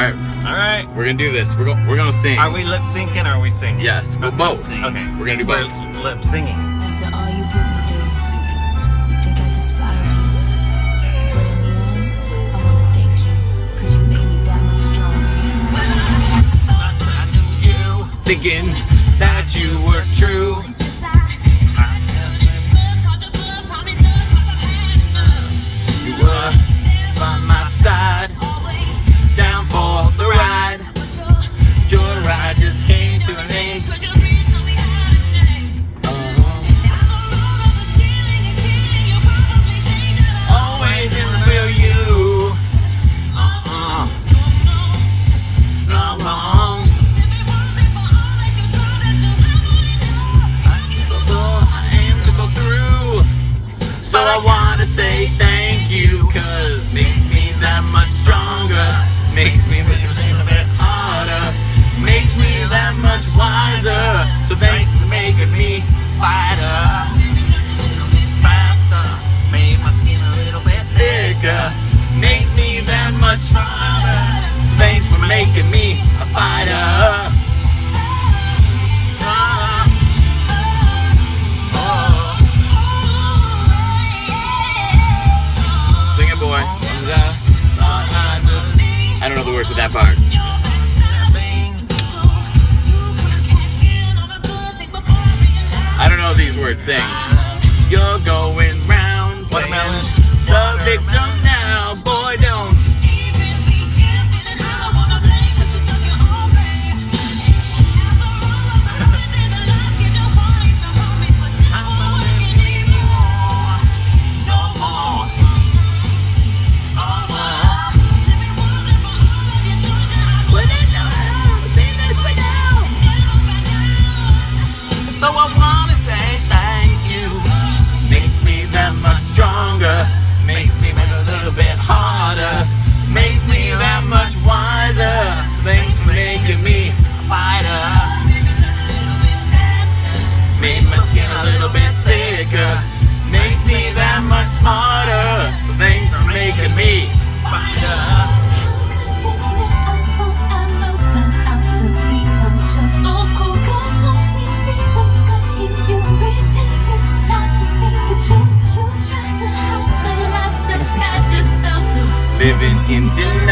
right, All right. we're gonna do this. We're gonna we're gonna sing. Are we lip syncing? Or are we singing? Yes, well, both. Okay. We're gonna do both. We're lip singing. After all you put me through, you think I despise you. But in the end, I wanna thank you, cause you made me that much stronger. I knew you thinking that you were true. Say thank you, cause makes me that much stronger. Makes me a little bit harder. Makes me that much wiser. So thanks Words to that part. I don't know these words. Sing. You're going round, Watermelon. The victim Living in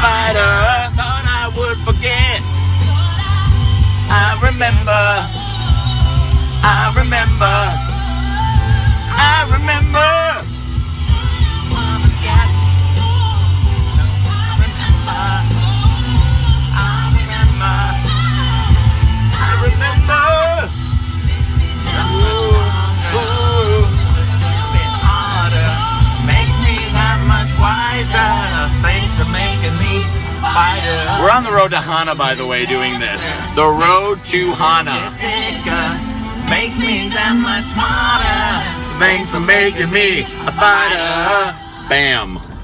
fighter. Thought I would forget. I remember. We're on the road to Hana, by the way, doing this. The road to Hana. Makes me that much smarter. Thanks for making me a fighter. Bam.